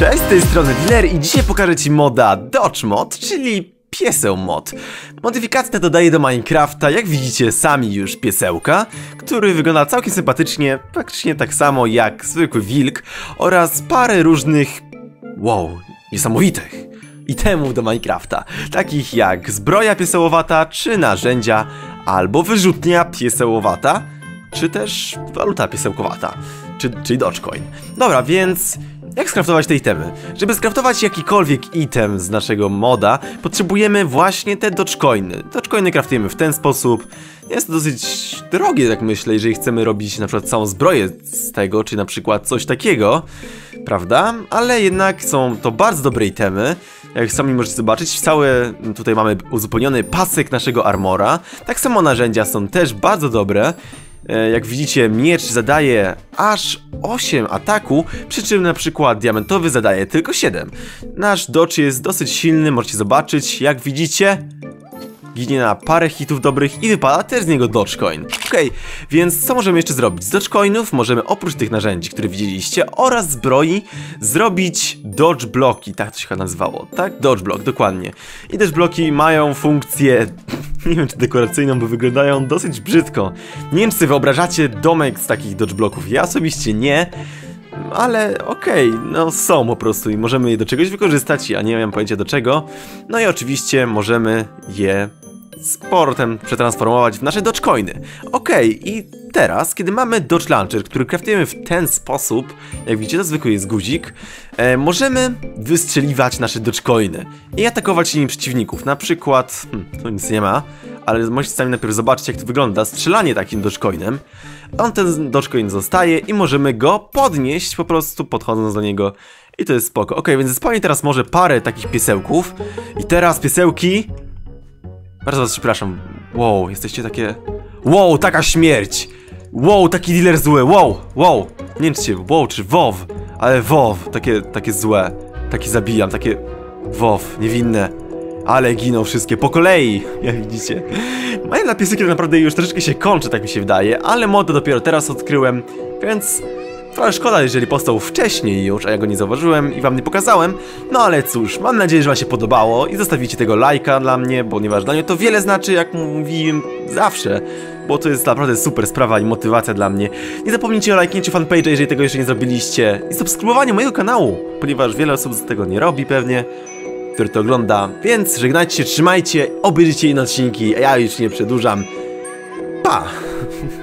Cześć, z tej strony Dealer i dzisiaj pokażę Ci moda Dodge Mod, czyli pieseł mod. Modyfikacja dodaje do Minecrafta, jak widzicie sami już piesełka, który wygląda całkiem sympatycznie, praktycznie tak samo jak zwykły wilk oraz parę różnych, wow, niesamowitych itemów do Minecrafta, takich jak zbroja piesełowata, czy narzędzia, albo wyrzutnia piesełowata, czy też waluta piesełkowata, czy, czyli Dogecoin. Dobra, więc jak skraftować te itemy? Żeby skraftować jakikolwiek item z naszego moda, potrzebujemy właśnie te Dogecoiny. Dogecoiny kraftujemy w ten sposób. Jest to dosyć drogie, jak myślę, jeżeli chcemy robić na przykład całą zbroję z tego, czy na przykład coś takiego, prawda? Ale jednak są to bardzo dobre itemy. Jak sami możecie zobaczyć, cały tutaj mamy uzupełniony pasek naszego armora. Tak samo narzędzia są też bardzo dobre. E, jak widzicie, miecz zadaje aż 8 ataku, przy czym na przykład diamentowy zadaje tylko 7. Nasz dodge jest dosyć silny, możecie zobaczyć, jak widzicie, ginie na parę hitów dobrych i wypada też z niego Dogecoin. Okej, okay, więc co możemy jeszcze zrobić? Z Dogecoinów możemy oprócz tych narzędzi, które widzieliście oraz zbroi zrobić Dodge Bloki, tak to się chyba nazywało, tak? Dodge Block, dokładnie. I też bloki mają funkcję, nie wiem czy dekoracyjną, bo wyglądają dosyć brzydko. Nie wiem czy wyobrażacie domek z takich Dodge Bloków, ja osobiście nie, ale okej, okay, no są po prostu i możemy je do czegoś wykorzystać, ja nie mam pojęcia do czego. No i oczywiście możemy je z portem przetransformować w nasze Dogecoiny. Okej, okay, i teraz, kiedy mamy Dodge Launcher, który kraftujemy w ten sposób, jak widzicie, to zwykły jest guzik, e, możemy wystrzeliwać nasze Dogecoiny i atakować nimi przeciwników. Na przykład, hmm, tu nic nie ma, ale możecie sami najpierw zobaczyć, jak to wygląda, strzelanie takim Dogecoinem. On ten Dogecoin zostaje i możemy go podnieść, po prostu podchodząc do niego i to jest spoko. Ok, więc zespolnij teraz może parę takich piesełków i teraz piesełki bardzo was przepraszam. Wow, jesteście takie... Wow, taka śmierć! Wow, taki dealer zły, wow, wow! Nie wiem czy wow czy wow, ale wow, takie, takie złe. Takie zabijam, takie... Wow, niewinne. Ale giną wszystkie po kolei, jak widzicie. Moje napisy naprawdę już troszeczkę się kończy, tak mi się wydaje, ale modę dopiero teraz odkryłem, więc Trochę szkoda, jeżeli powstał wcześniej już, a ja go nie zauważyłem i wam nie pokazałem. No ale cóż, mam nadzieję, że wam się podobało i zostawicie tego lajka dla mnie, ponieważ dla mnie to wiele znaczy, jak mówiłem zawsze. Bo to jest naprawdę super sprawa i motywacja dla mnie. Nie zapomnijcie o lajknięciu fanpage'a, jeżeli tego jeszcze nie zrobiliście. I subskrybowaniu mojego kanału, ponieważ wiele osób z tego nie robi pewnie który to ogląda, więc żegnajcie się, trzymajcie, obejrzyjcie inne odcinki, a ja już nie przedłużam. Pa!